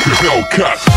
Hellcat.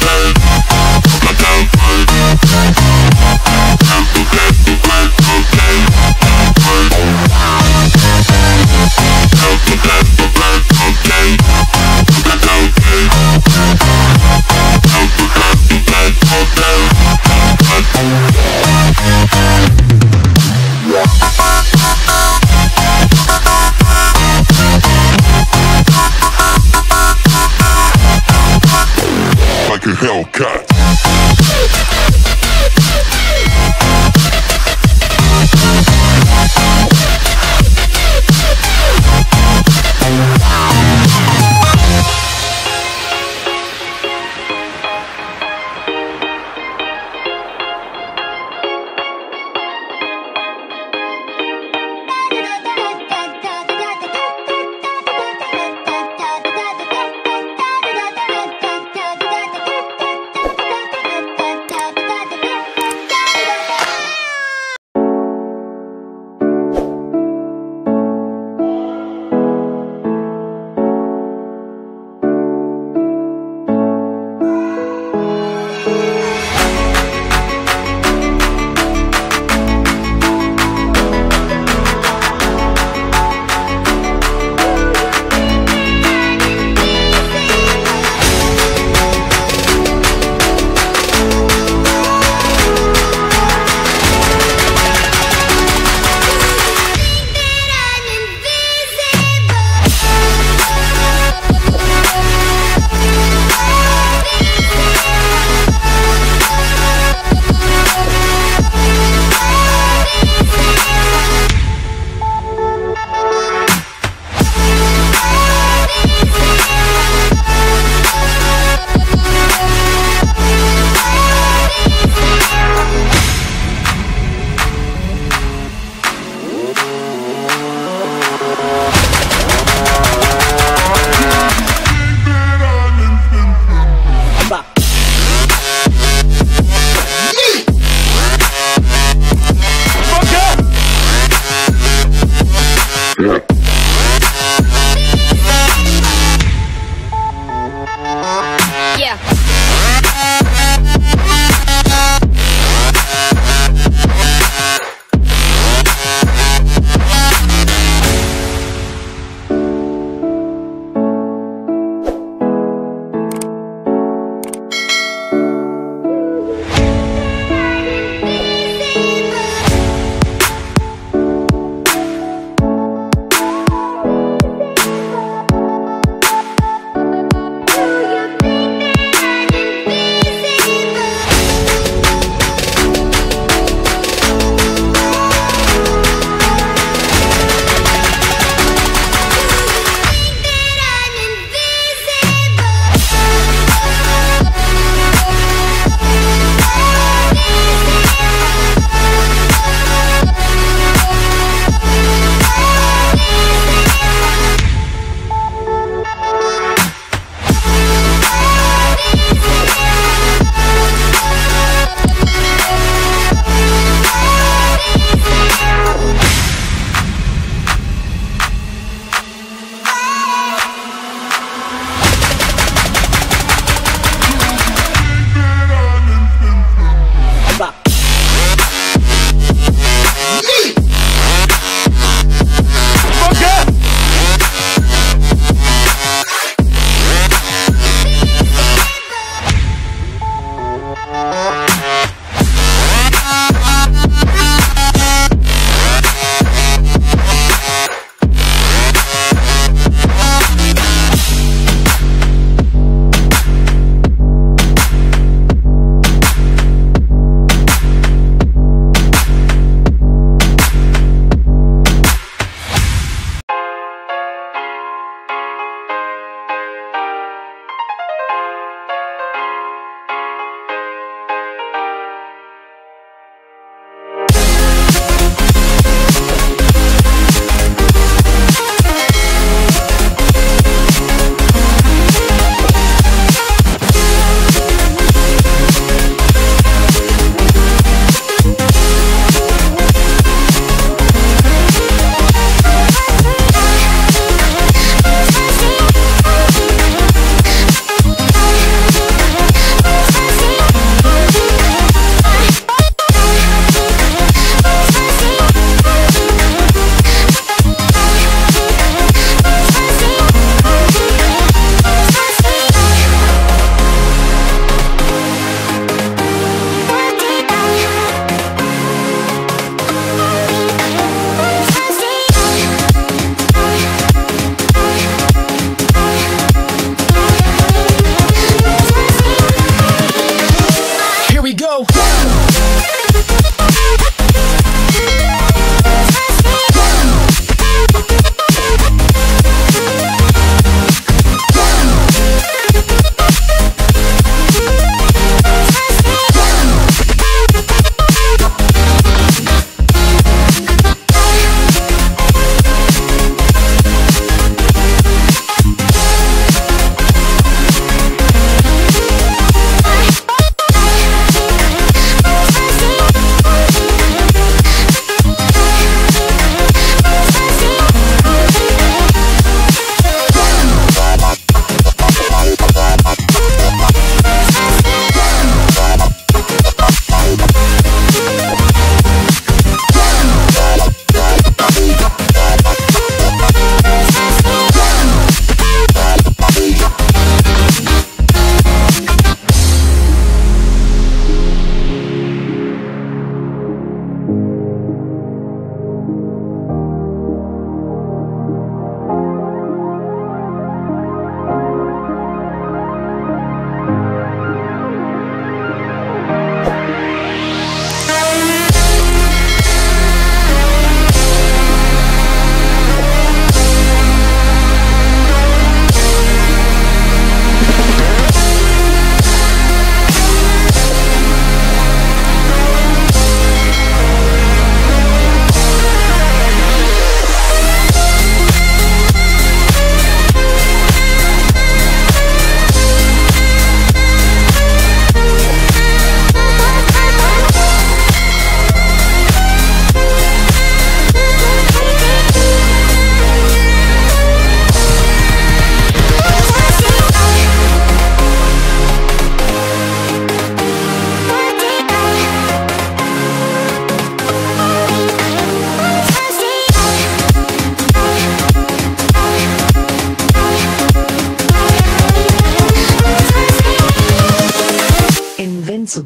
Like Hellcat.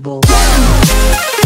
unbelievable.